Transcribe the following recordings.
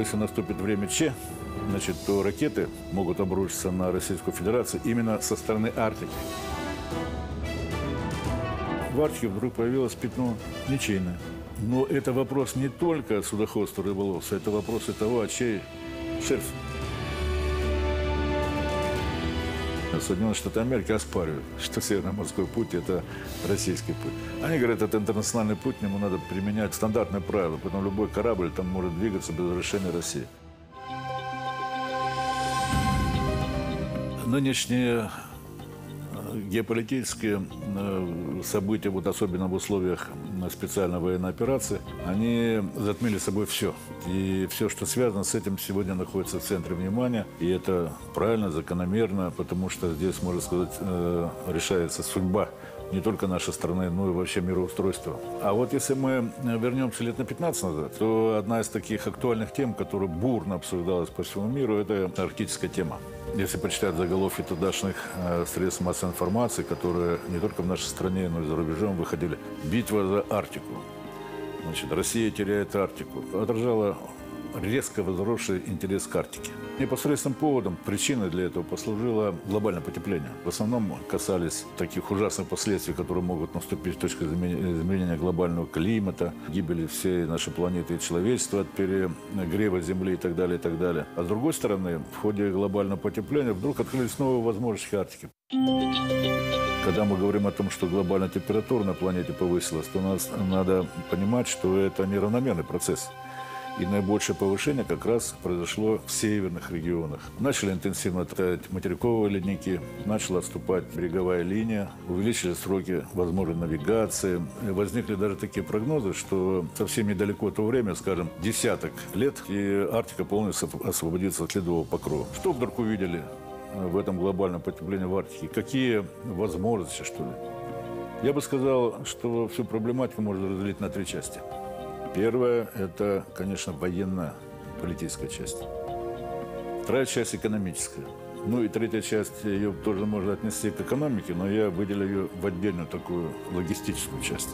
Если наступит время Че, значит, то ракеты могут обрушиться на Российскую Федерацию именно со стороны Арктики. В Арктике вдруг появилось пятно ничейное. Но это вопрос не только судоходства рыболовства, это вопрос и того, а чей шерсть. Соединенные Штаты Америки оспаривают, что Северно-морской путь – это российский путь. Они говорят, это интернациональный путь, ему надо применять стандартные правила, поэтому любой корабль там может двигаться без разрешения России. Нынешние геополитические э, события, вот особенно в условиях специальной военной операции, они затмили собой все. И все, что связано с этим, сегодня находится в центре внимания. И это правильно, закономерно, потому что здесь, можно сказать, э, решается судьба не только нашей страны, но и вообще мироустройства. А вот если мы вернемся лет на 15 назад, то одна из таких актуальных тем, которая бурно обсуждалась по всему миру, это арктическая тема. Если почитать заголовки тогдашних э, средств массовой информации, которые не только в нашей стране, но и за рубежом выходили, «Битва за Арктику». Значит, Россия теряет Арктику. Отражала резко возросший интерес к Арктике. Непосредственным поводом, причиной для этого послужило глобальное потепление. В основном касались таких ужасных последствий, которые могут наступить с точки изменения глобального климата, гибели всей нашей планеты и человечества от перегрева Земли и так далее, и так далее. А с другой стороны, в ходе глобального потепления вдруг открылись новые возможности Арктики. Когда мы говорим о том, что глобальная температура на планете повысилась, то нас надо понимать, что это неравномерный процесс. И наибольшее повышение как раз произошло в северных регионах. Начали интенсивно таять материковые ледники, начала отступать береговая линия, увеличили сроки возможной навигации. Возникли даже такие прогнозы, что совсем недалеко то время, скажем, десяток лет, и Арктика полностью освободится от ледового покрова. Что вдруг увидели в этом глобальном потеплении в Арктике? Какие возможности, что ли? Я бы сказал, что всю проблематику можно разделить на три части – Первое – это, конечно, военно-политическая часть. Вторая часть – экономическая. Ну и третья часть, ее тоже можно отнести к экономике, но я выделю ее в отдельную такую логистическую часть.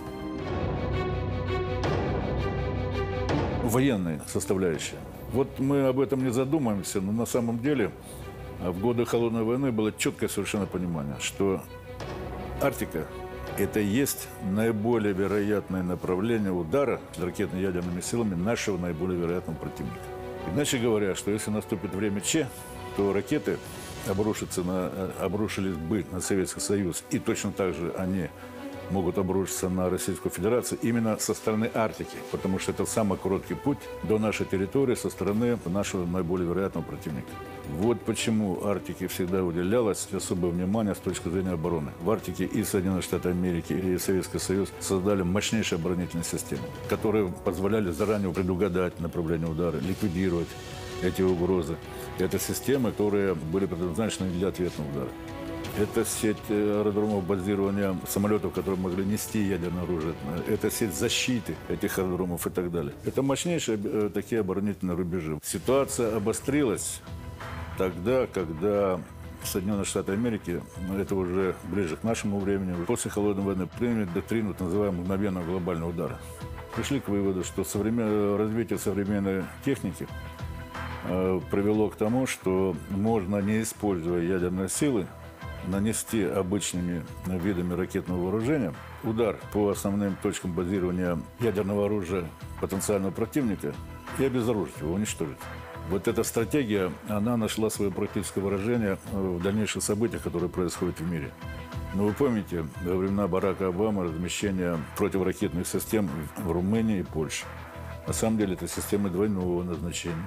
Военная составляющая. Вот мы об этом не задумаемся, но на самом деле в годы Холодной войны было четкое совершенно понимание, что Арктика это есть наиболее вероятное направление удара ракетно-ядерными силами нашего наиболее вероятного противника. Иначе говоря, что если наступит время Че, то ракеты обрушатся на, э, обрушились бы на Советский Союз, и точно так же они могут обрушиться на Российскую Федерацию именно со стороны Арктики, потому что это самый короткий путь до нашей территории со стороны нашего наиболее вероятного противника. Вот почему Арктике всегда уделялось особое внимание с точки зрения обороны. В Арктике и Соединенные Штаты Америки, и Советский Союз создали мощнейшие оборонительные системы, которые позволяли заранее предугадать направление удара, ликвидировать эти угрозы. Это системы, которые были предназначены для ответного удара. Это сеть э, аэродромов базирования самолетов, которые могли нести ядерное оружие. Это сеть защиты этих аэродромов и так далее. Это мощнейшие э, такие оборонительные рубежи. Ситуация обострилась тогда, когда Соединенные Штаты Америки, это уже ближе к нашему времени, после Холодной войны приняли доктрину, так называемого мгновенного глобального удара. Пришли к выводу, что современ... развитие современной техники э, привело к тому, что можно, не используя ядерные силы, нанести обычными видами ракетного вооружения удар по основным точкам базирования ядерного оружия потенциального противника и обезоружить его, уничтожить. Вот эта стратегия, она нашла свое практическое выражение в дальнейших событиях, которые происходят в мире. Но вы помните, во времена Барака Обамы размещение противоракетных систем в Румынии и Польше. На самом деле это системы двойного назначения.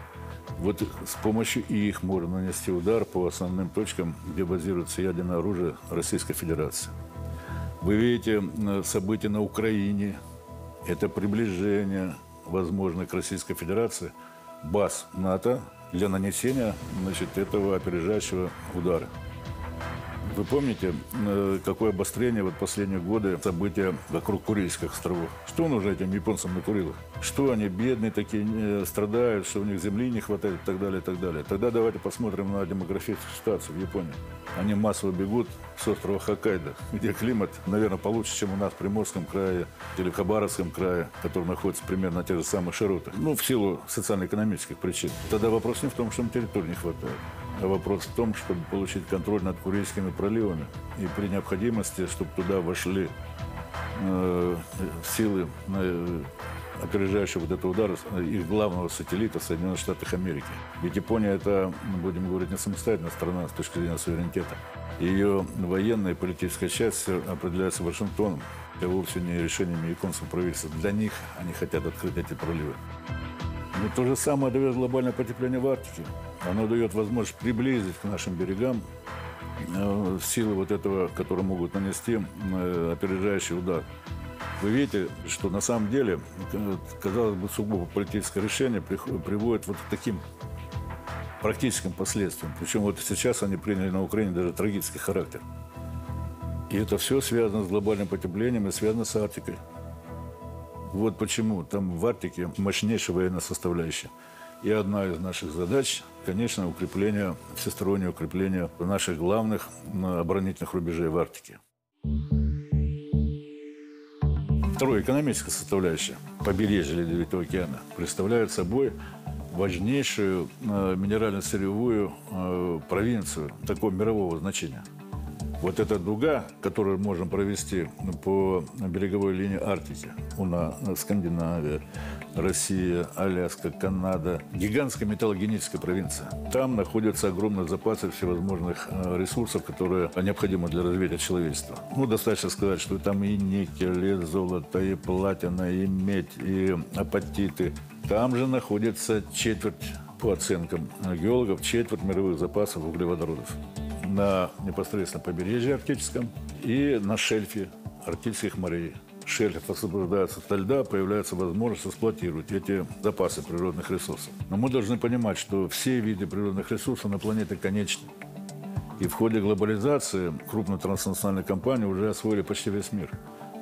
Вот с помощью их можно нанести удар по основным точкам, где базируется ядерное оружие Российской Федерации. Вы видите события на Украине. Это приближение, возможно, к Российской Федерации баз НАТО для нанесения значит, этого опережающего удара. Вы помните, э, какое обострение вот последние годы события вокруг Курильских островов? Что уже этим японцам накурил? Что они бедные такие, э, страдают, что у них земли не хватает и так далее, и так далее. Тогда давайте посмотрим на демографическую ситуацию в Японии. Они массово бегут с острова Хоккайдо, где климат, наверное, получше, чем у нас в Приморском крае или Хабаровском крае, который находится примерно на тех же самых широтах. Ну, в силу социально-экономических причин. Тогда вопрос не в том, что им территории не хватает. А вопрос в том, чтобы получить контроль над Курильскими проливами и при необходимости, чтобы туда вошли э, силы, э, опережающие вот этот удар их главного сателлита Соединенных Штатов Америки. Ведь Япония это, будем говорить, не самостоятельная страна с точки зрения суверенитета. Ее военная и политическая часть определяется Вашингтоном, и вовсе не решениями японского правительства. Для них они хотят открыть эти проливы. Но то же самое дает глобальное потепление в Арктике. Оно дает возможность приблизить к нашим берегам э, силы вот этого, которые могут нанести э, опережающий удар. Вы видите, что на самом деле, казалось бы, сугубо политическое решение приводит вот к таким практическим последствиям. Причем вот сейчас они приняли на Украине даже трагический характер. И это все связано с глобальным потеплением и связано с Арктикой. Вот почему там в Арктике мощнейшая военная составляющая. И одна из наших задач, конечно, укрепление, всестороннее укрепление наших главных оборонительных рубежей в Арктике. Второе, экономическая составляющая побережья Ледовитого океана представляет собой важнейшую э, минерально-сырьевую э, провинцию такого мирового значения – вот эта дуга, которую можем провести по береговой линии Арктики, у нас Скандинавия, Россия, Аляска, Канада, гигантская металлогеническая провинция. Там находятся огромные запасы всевозможных э, ресурсов, которые необходимы для развития человечества. Ну, достаточно сказать, что там и никель, и золото, и платина, и медь, и апатиты. Там же находится четверть, по оценкам геологов, четверть мировых запасов углеводородов на непосредственно побережье арктическом и на шельфе арктических морей. Шельф освобождается от льда, появляется возможность эксплуатировать эти запасы природных ресурсов. Но мы должны понимать, что все виды природных ресурсов на планете конечны. И в ходе глобализации крупные транснациональные компании уже освоили почти весь мир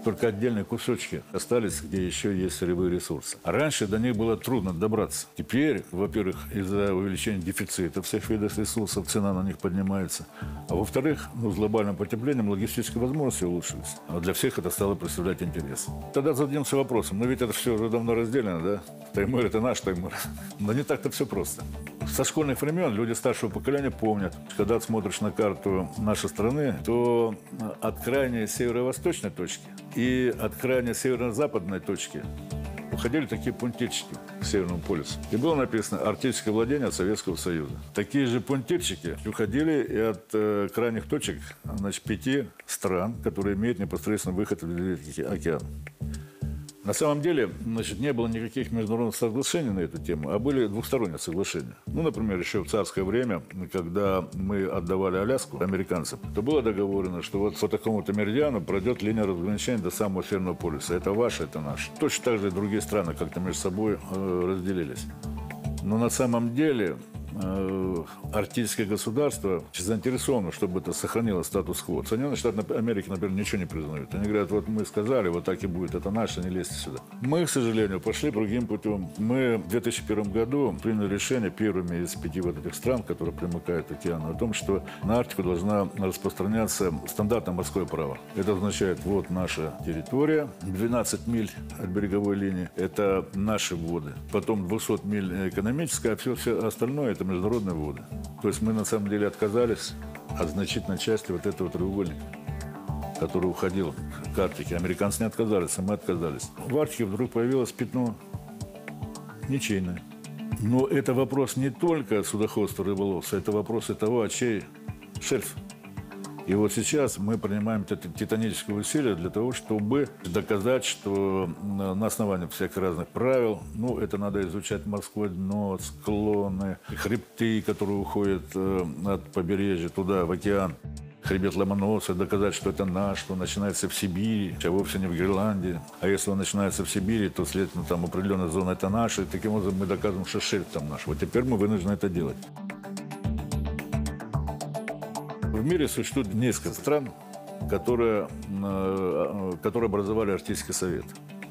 только отдельные кусочки остались, где еще есть сырьевые ресурсы. А раньше до них было трудно добраться. Теперь, во-первых, из-за увеличения дефицита всех видов ресурсов цена на них поднимается. А во-вторых, ну, с глобальным потеплением логистические возможности улучшились. А для всех это стало представлять интерес. Тогда зададимся вопросом, но ведь это все уже давно разделено, да? Таймыр – это наш Таймыр. Но не так-то все просто. Со школьных времен люди старшего поколения помнят, когда смотришь на карту нашей страны, то от крайней северо-восточной точки и от крайней северо-западной точки уходили такие пунктирчики к Северному полюсу. И было написано «Арктическое владение Советского Союза». Такие же пунктирчики уходили и от э, крайних точек значит, пяти стран, которые имеют непосредственно выход в Великий океан. На самом деле, значит, не было никаких международных соглашений на эту тему, а были двухсторонние соглашения. Ну, например, еще в царское время, когда мы отдавали Аляску американцам, то было договорено, что вот по такому-то меридиану пройдет линия разграничения до самого Северного полюса. Это ваше, это наше. Точно так же и другие страны как-то между собой э, разделились. Но на самом деле Э, арктические государства заинтересованы, чтобы это сохранило статус-кво. Соединенные Штаты Америки, например, ничего не признают. Они говорят, вот мы сказали, вот так и будет, это наше, не лезьте сюда. Мы, к сожалению, пошли другим путем. Мы в 2001 году приняли решение первыми из пяти вот этих стран, которые примыкают к океану, о том, что на Арктику должна распространяться стандартное морское право. Это означает, вот наша территория, 12 миль от береговой линии, это наши воды. Потом 200 миль экономическая, а все, все остальное это международные воды. То есть мы на самом деле отказались от значительной части вот этого треугольника, который уходил к Арктике. Американцы не отказались, а мы отказались. В Арктике вдруг появилось пятно ничейное. Но это вопрос не только судоходства рыболовства, это вопрос и того, а чей шельф – и вот сейчас мы принимаем титанические усилия для того, чтобы доказать, что на основании всех разных правил, ну, это надо изучать морское дно, склоны, хребты, которые уходят э, от побережья туда, в океан хребет Ломоносова, доказать, что это наш, что начинается в Сибири, а вовсе не в Гренландии. А если он начинается в Сибири, то, следовательно, там определенная зона это наша, и таким образом мы доказываем, что шельф там наш. Вот теперь мы вынуждены это делать. Мире существует несколько стран, которые, э, которые образовали Арктический совет.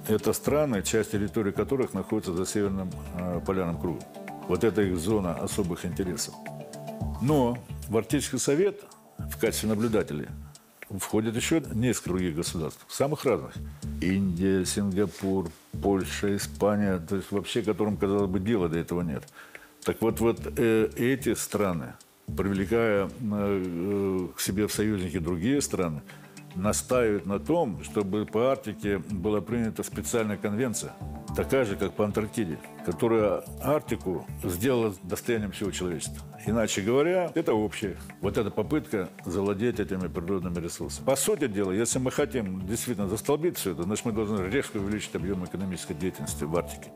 Это страны, часть территории которых находится за Северным э, полярным кругом. Вот это их зона особых интересов. Но в Арктический совет в качестве наблюдателей входят еще несколько других государств, самых разных. Индия, Сингапур, Польша, Испания, то есть вообще которым, казалось бы, дела до этого нет. Так вот, вот э, эти страны, привлекая э, к себе в союзники другие страны, настаивают на том, чтобы по Арктике была принята специальная конвенция, такая же, как по Антарктиде, которая Арктику сделала достоянием всего человечества. Иначе говоря, это общее. Вот эта попытка завладеть этими природными ресурсами. По сути дела, если мы хотим действительно застолбить все это, значит, мы должны резко увеличить объем экономической деятельности в Арктике.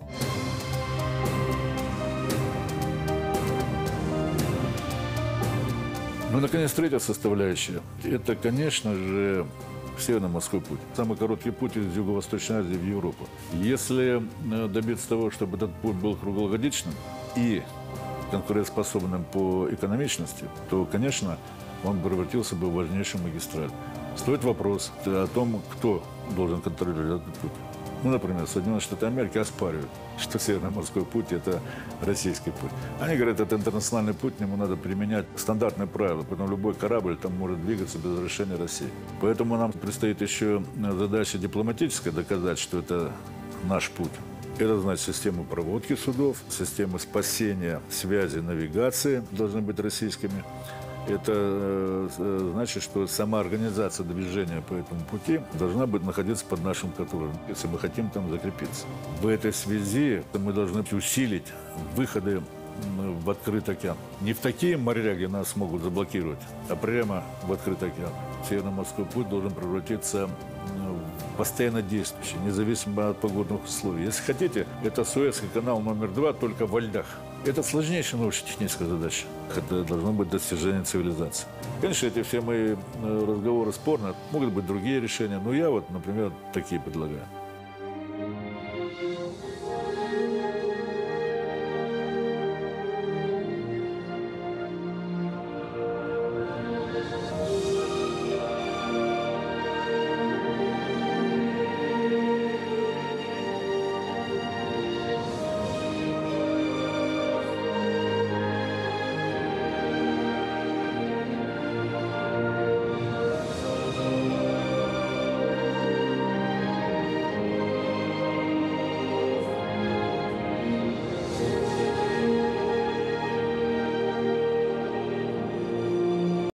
Ну, наконец, третья составляющая. Это, конечно же, Северно-морской путь. Самый короткий путь из Юго-Восточной Азии в Европу. Если э, добиться того, чтобы этот путь был круглогодичным и конкурентоспособным по экономичности, то, конечно, он превратился бы в важнейшую магистраль. Стоит вопрос о том, кто должен контролировать этот путь. Ну, например, Соединенные Штаты Америки оспаривают, что Северно-морской путь – это российский путь. Они говорят, это интернациональный путь, к нему надо применять стандартные правила, поэтому любой корабль там может двигаться без разрешения России. Поэтому нам предстоит еще задача дипломатическая доказать, что это наш путь. Это значит систему проводки судов, системы спасения, связи, навигации должны быть российскими это э, значит, что сама организация движения по этому пути должна быть находиться под нашим контролем, если мы хотим там закрепиться. В этой связи мы должны усилить выходы в открытый океан. Не в такие моря, где нас могут заблокировать, а прямо в открытый океан. Северно-морской путь должен превратиться в постоянно действующий, независимо от погодных условий. Если хотите, это Суэцкий канал номер два, только во льдах. Это сложнейшая научно-техническая задача. Это должно быть достижение цивилизации. Конечно, эти все мои э, разговоры спорны. Могут быть другие решения, но я вот, например, такие предлагаю.